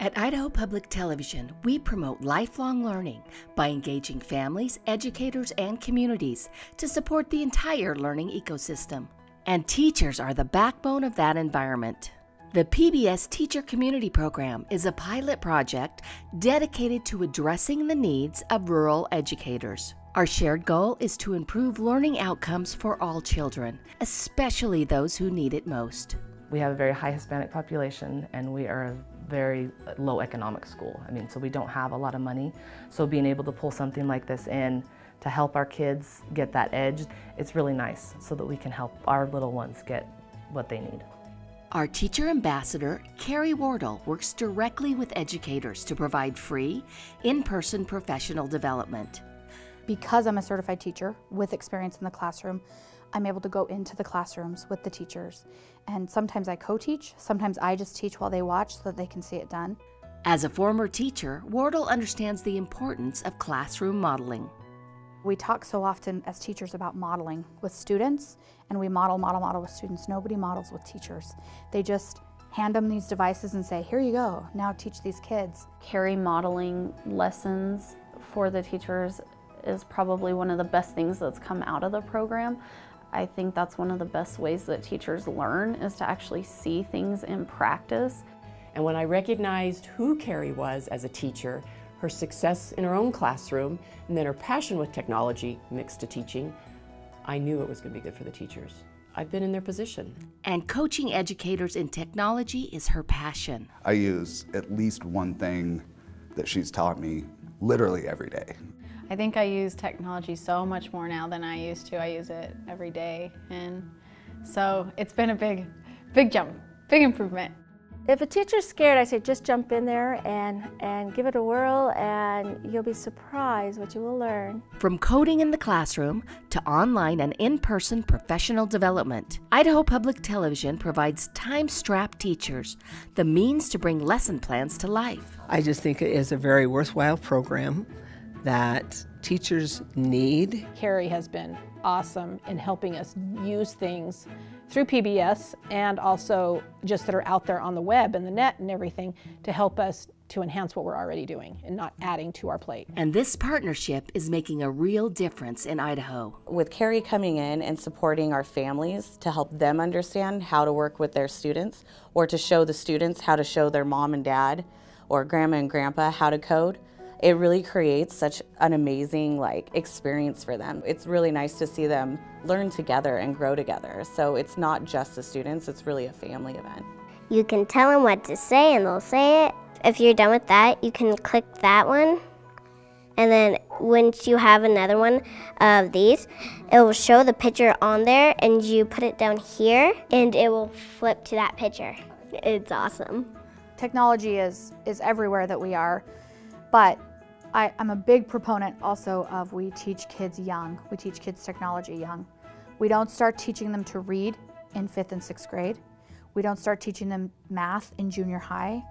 At Idaho Public Television, we promote lifelong learning by engaging families, educators, and communities to support the entire learning ecosystem. And teachers are the backbone of that environment. The PBS Teacher Community Program is a pilot project dedicated to addressing the needs of rural educators. Our shared goal is to improve learning outcomes for all children, especially those who need it most. We have a very high Hispanic population and we are a very low economic school. I mean, so we don't have a lot of money. So being able to pull something like this in to help our kids get that edge, it's really nice so that we can help our little ones get what they need. Our teacher ambassador, Carrie Wardle, works directly with educators to provide free, in-person professional development. Because I'm a certified teacher with experience in the classroom, I'm able to go into the classrooms with the teachers. And sometimes I co-teach, sometimes I just teach while they watch so that they can see it done. As a former teacher, Wardle understands the importance of classroom modeling. We talk so often as teachers about modeling with students, and we model, model, model with students. Nobody models with teachers. They just hand them these devices and say, here you go, now teach these kids. Carrie modeling lessons for the teachers is probably one of the best things that's come out of the program. I think that's one of the best ways that teachers learn is to actually see things in practice. And when I recognized who Carrie was as a teacher, her success in her own classroom, and then her passion with technology mixed to teaching, I knew it was going to be good for the teachers. I've been in their position. And coaching educators in technology is her passion. I use at least one thing that she's taught me literally every day. I think I use technology so much more now than I used to. I use it every day. And so it's been a big, big jump, big improvement. If a teacher's scared, I say just jump in there and, and give it a whirl and you'll be surprised what you will learn. From coding in the classroom to online and in-person professional development, Idaho Public Television provides time-strapped teachers the means to bring lesson plans to life. I just think it is a very worthwhile program that teachers need. Carrie has been awesome in helping us use things through PBS and also just that are out there on the web and the net and everything to help us to enhance what we're already doing and not adding to our plate. And this partnership is making a real difference in Idaho. With Carrie coming in and supporting our families to help them understand how to work with their students or to show the students how to show their mom and dad or grandma and grandpa how to code, it really creates such an amazing like experience for them. It's really nice to see them learn together and grow together. So it's not just the students, it's really a family event. You can tell them what to say and they'll say it. If you're done with that, you can click that one. And then once you have another one of these, it will show the picture on there and you put it down here and it will flip to that picture. It's awesome. Technology is, is everywhere that we are, but I, am a big proponent also of we teach kids young. We teach kids technology young. We don't start teaching them to read in fifth and sixth grade. We don't start teaching them math in junior high.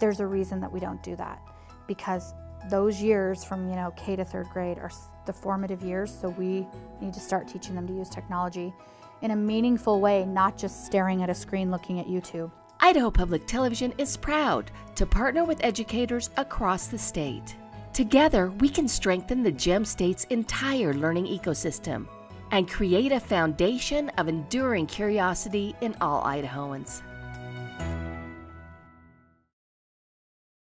There's a reason that we don't do that because those years from you know K to third grade are the formative years, so we need to start teaching them to use technology in a meaningful way, not just staring at a screen looking at YouTube. Idaho Public Television is proud to partner with educators across the state. Together, we can strengthen the GEM State's entire learning ecosystem and create a foundation of enduring curiosity in all Idahoans.